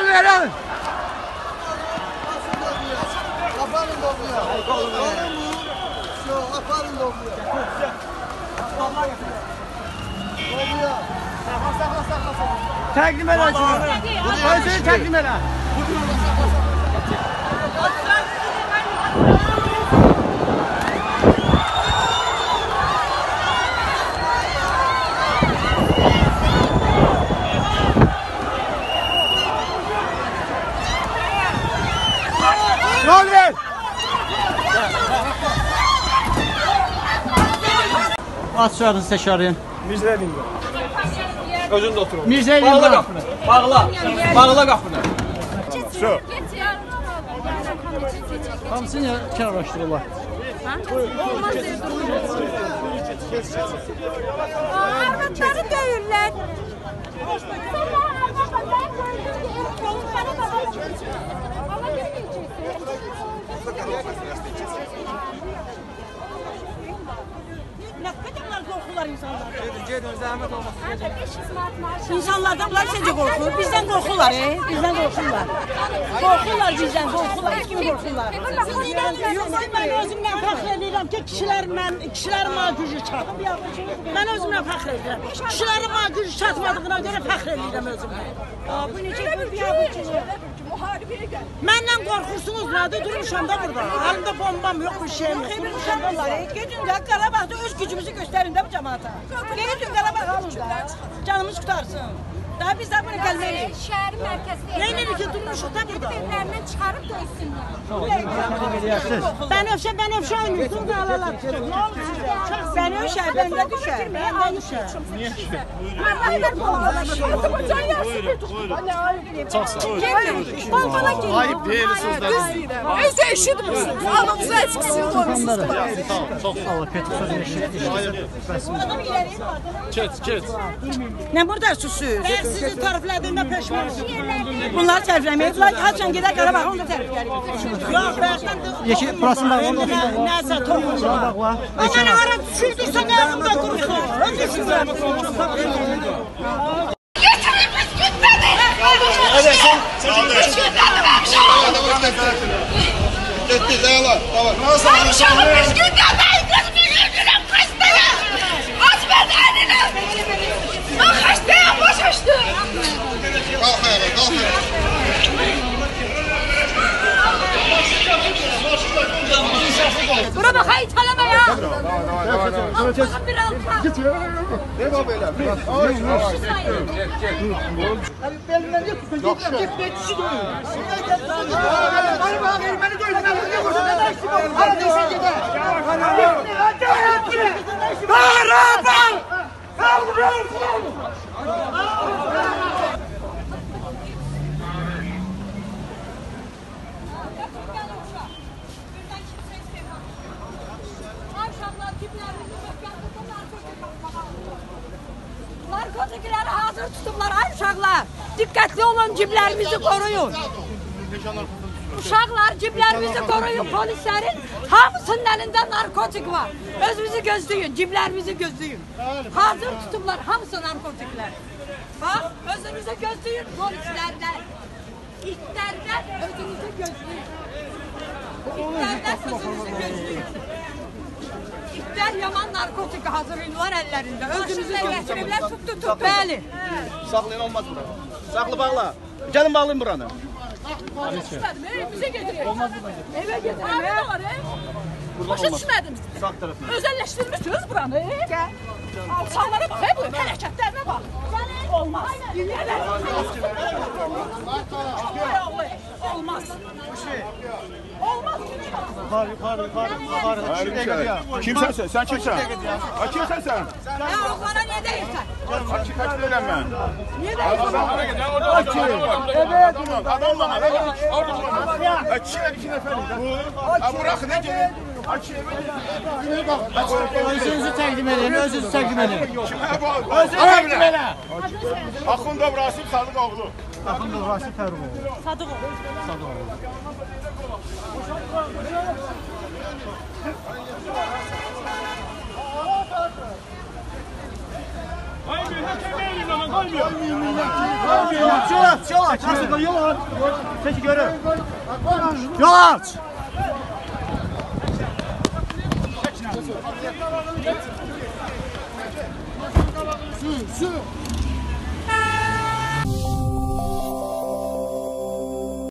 Yol verin. Aparın lobuya. Alın mı? Şu aparın lobuya. Lobuya. Təqdim elə şunu. Özünü təqdim elə. Yol ver. Aç soyadınızı təkrarlayın. Mirzə Elində. Özün də otur. Mirzə Bağla Elində. qapını. Bağla. Bağla qapını. Şu. Hamısını kərarlaşdırırlar. Arvadları döyürlər. Sonra arvadlar gördüm ki, erkeğin bana babası. qorxurlar insanlar. Gedin, gedin, zəhmət olmasın. 500 manat maaş. İnsanlardan bunlar necə qorxur? Bizdən qorxurlar, e? Bizdən qorxurlar. Qorxurlar bizdən, qorxurlar, heç kimi qorxurlar. Yoxsa mən özümlə fəxr edirəm ki, kişilərlə, kişilərin mal gücü çatıb. Mən özümlə fəxr edirəm. Kişilərin mal gücü çatmadığına görə fəxr edirəm özümlə. Bu necə bir yavuçuluq? Məndən qorxursunuz nədir? Durmuşam da burada. Əlimdə bombam yox, bir şeyim yox. Durmuşam da var. Gedin də Qarabağda öz gücümüzü göstərin də bu cəmaata. Gedin Qarabağ alın da. Canımız qutarsın. Daha biz də bunu gəlməliyik. Şəhərin mərkəzində Neynədik ki, durmuşuq da burada. evlərindən çıxarıb döysünlər. Bənövşə, bənövşə oynayır. Dur da alalar. Bənövşə, bəndə düşər. Bəndə düşər. Balbala gelin. Ayıp değil sözler. Biz de eşitmişsiniz. Anamıza etkisiniz olmuşsunuz. Çok sağ ol. Kötü söz eşit. Geç, geç. Nə burada susur? Sizi təriflədiyimdə peşmanım. Bunları tərifləməyəcəklər. Haçan gedək Qarabağa onu da. Yox, bəxtən də. Yeki burasını bağla. Nəsə toxunur. Bağla. Ananı hara düşürdürsə nə yanımda dursun. Öz düşürəm. Gitti, dayalar. Tamam. Kalk ayağa, kalk ayağa. Buna bak hay talama ya. Allah'ım bir alta. Ne bu böyle? Narkotikleri hazır tutublar ay uşaqlar. Diqqətli olun, ciblərimizi qoruyun. Uşaqlar ciblərimizi koruyun. Polislərin hamısının əlində narkotik var. Özünüzü gözləyin, ciblərimizi gözləyin. Hazır tutublar hamısı narkotiklər. Bax, özünüzü gözləyin polislərdən. İtlərdən özünüzü gözləyin. Özünüzü gözləyin. İtlər yaman narkotik hazırlayırlar əllərində. Özünüzü götürüblər, tut tut tut. Bəli. Saxlayın olmaz bura. Saxla bağla. Gəlin bağlayın buranı. Evimize getirin. Olmaz Eve getirin. Ne var he? Başa düşmədim. Sağ tərəfdən. Özəlləşdirmişsiniz buranı. Gəl. Alçaqlara bax, bu hərəkətlərinə bax. Olmaz. Olmaz. Yukarı, yukarı, yukarı, yukarı. Hayır, Kimsen sen? Sen kimsen? Ha kimsen sen? Ya oğlana niyə deyirsən? Açık kaç öyle ben. Niyə deyirsən? Evet. Adam var. Var. Açık iki nefer. Ha bırak ne gelin. Açık. Özünüzü təqdim edin, özünüzü təqdim edin. Özür dilerim. Akunda Rasim Sadıkoğlu. Baxın da Rasim Fəruqoğlu. koymuyor. Yol aç, yol aç. Nasıl yol aç? Peki görür. Yol aç. Su, su.